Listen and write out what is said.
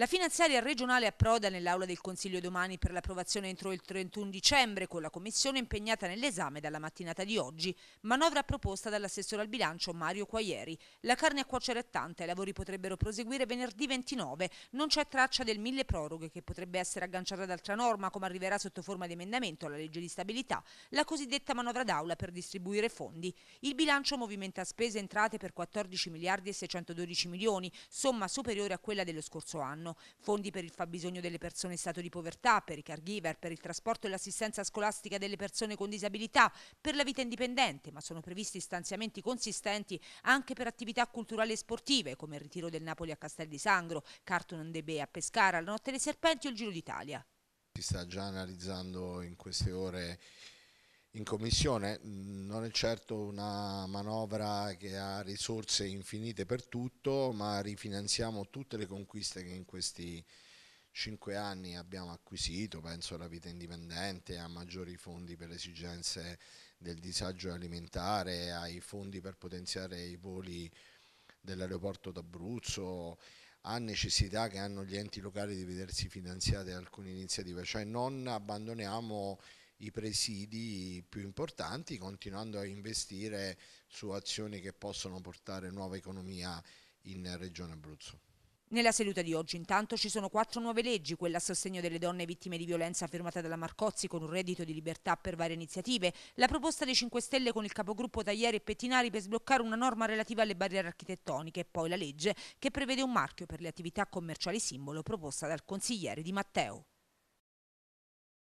La finanziaria regionale approda nell'aula del Consiglio domani per l'approvazione entro il 31 dicembre, con la Commissione impegnata nell'esame dalla mattinata di oggi. Manovra proposta dall'assessore al bilancio Mario Quaieri. La carne a cuocere è tanta, i lavori potrebbero proseguire venerdì 29. Non c'è traccia del mille proroghe che potrebbe essere agganciata ad altra norma, come arriverà sotto forma di emendamento alla legge di stabilità, la cosiddetta manovra d'aula per distribuire fondi. Il bilancio movimenta spese e entrate per 14 miliardi e 612 milioni, somma superiore a quella dello scorso anno anno, fondi per il fabbisogno delle persone in stato di povertà, per i caregiver, per il trasporto e l'assistenza scolastica delle persone con disabilità, per la vita indipendente, ma sono previsti stanziamenti consistenti anche per attività culturali e sportive, come il ritiro del Napoli a Castel di Sangro, Cartoon Debe a Pescara, la Notte dei Serpenti o il Giro d'Italia. Si sta già analizzando in queste ore in commissione non è certo una manovra che ha risorse infinite per tutto, ma rifinanziamo tutte le conquiste che in questi cinque anni abbiamo acquisito, penso alla vita indipendente, a maggiori fondi per le esigenze del disagio alimentare, ai fondi per potenziare i voli dell'aeroporto d'Abruzzo, a necessità che hanno gli enti locali di vedersi finanziate alcune iniziative, cioè non abbandoniamo i presidi più importanti, continuando a investire su azioni che possono portare nuova economia in Regione Abruzzo. Nella seduta di oggi intanto ci sono quattro nuove leggi, quella a sostegno delle donne vittime di violenza firmata dalla Marcozzi con un reddito di libertà per varie iniziative, la proposta dei 5 Stelle con il capogruppo Taglieri e Pettinari per sbloccare una norma relativa alle barriere architettoniche e poi la legge che prevede un marchio per le attività commerciali simbolo proposta dal consigliere Di Matteo.